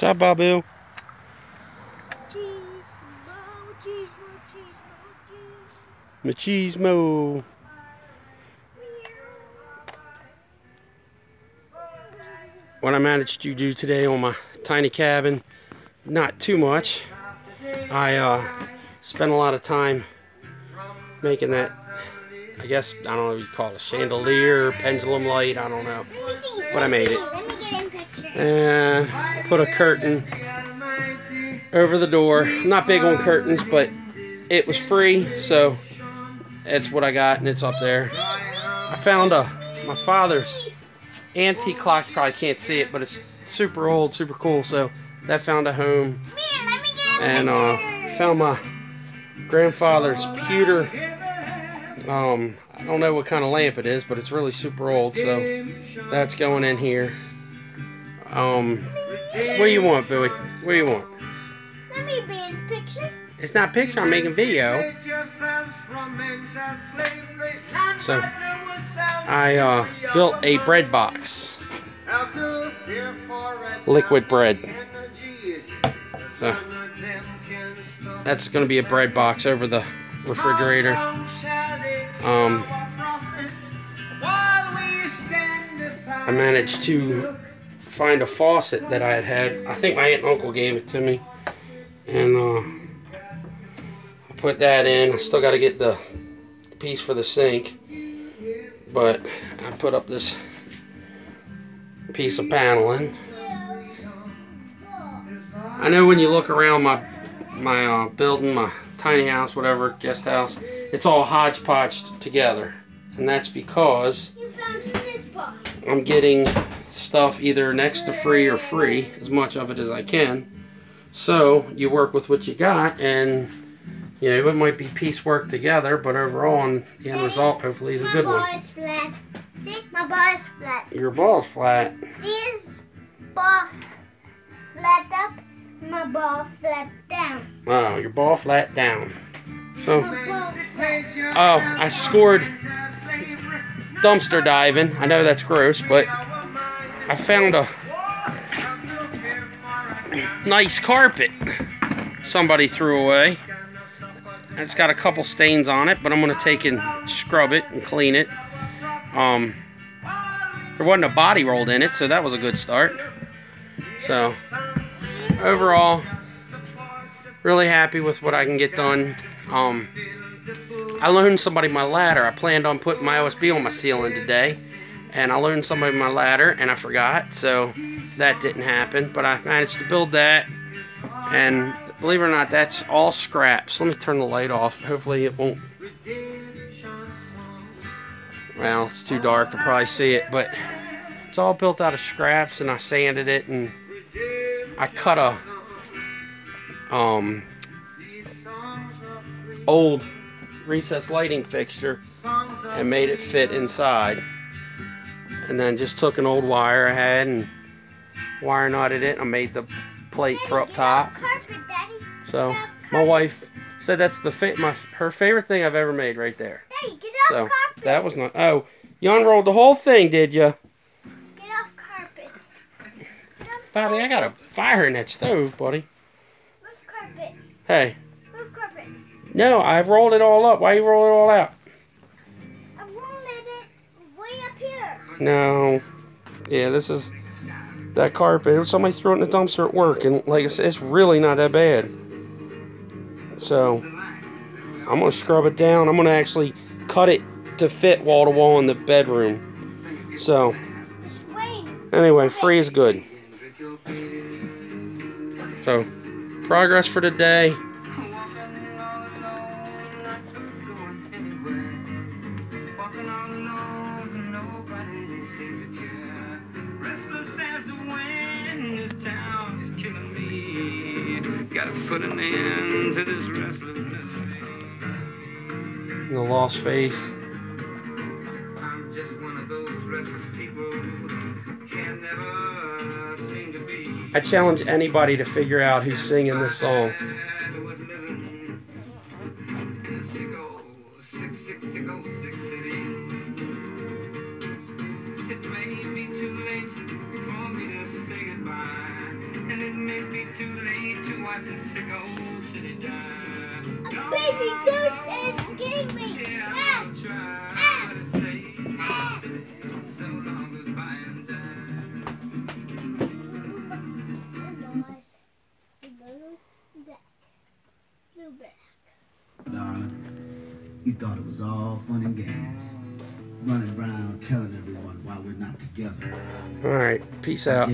Up, Babu? Machismo. What I managed to do today on my tiny cabin, not too much. I uh, spent a lot of time making that, I guess, I don't know what you call it, a chandelier, pendulum light, I don't know. But I made it. And put a curtain over the door. not big on curtains, but it was free, so it's what I got, and it's up there. I found a my father's antique clock. Probably can't see it, but it's super old, super cool. So that found a home, and uh, found my grandfather's pewter. Um, I don't know what kind of lamp it is, but it's really super old. So that's going in here. Um, what do you want, Billy? What do you want? Let me be in the picture. It's not picture, I'm making video. So, I uh, built a bread box. Liquid bread. So, that's going to be a bread box over the refrigerator. Um, I managed to find a faucet that I had had. I think my aunt and uncle gave it to me. And uh, I put that in. I still got to get the piece for the sink. But I put up this piece of paneling. I know when you look around my my uh, building, my tiny house, whatever, guest house, it's all hodgepodge together. And that's because I'm getting stuff either next to free or free, as much of it as I can. So you work with what you got, and you know it might be piecework together, but overall, the end result hopefully is a good one. Is flat. See, my ball is flat. Your ball's flat. See, his ball flat up, my ball flat down. Oh, your ball flat down. So, oh, I scored dumpster diving. I know that's gross, but I found a nice carpet somebody threw away. It's got a couple stains on it, but I'm going to take and scrub it and clean it. Um, there wasn't a body rolled in it, so that was a good start. So, overall, really happy with what I can get done. Um, I loaned somebody my ladder. I planned on putting my OSB on my ceiling today. And I loaned somebody my ladder, and I forgot, so that didn't happen. But I managed to build that, and believe it or not, that's all scraps. Let me turn the light off. Hopefully it won't... Well, it's too dark to probably see it, but it's all built out of scraps, and I sanded it, and I cut a um, old recessed lighting fixture and made it fit inside. And then just took an old wire I had and wire knotted it. I made the plate for up top. So my wife said that's the fa- my her favorite thing I've ever made right there. Daddy, get off So carpet. that was not. Oh, you unrolled the whole thing, did you, Get off carpet. Bobby? I got a fire in that stove, buddy. Move carpet. Hey, Move carpet. no, I've rolled it all up. Why you roll it all out? No. Yeah, this is that carpet. Somebody threw it in the dumpster at work, and like I said, it's really not that bad. So I'm gonna scrub it down. I'm gonna actually cut it to fit wall to wall in the bedroom. So anyway, free is good. So progress for today. Gotta put an end to this restlessness. In the law space. I'm just one of those restless people. Can never seem to be. I challenge anybody to figure out who's singing this song. And was living a sick old city died. A baby goose is getting me. Yeah, Ah, ah, ah. so long goodbye and die. Nice. Blue deck. Blue back. Darling, you thought it was all fun and games. Running around telling everyone why we're not together. All right. Peace I out.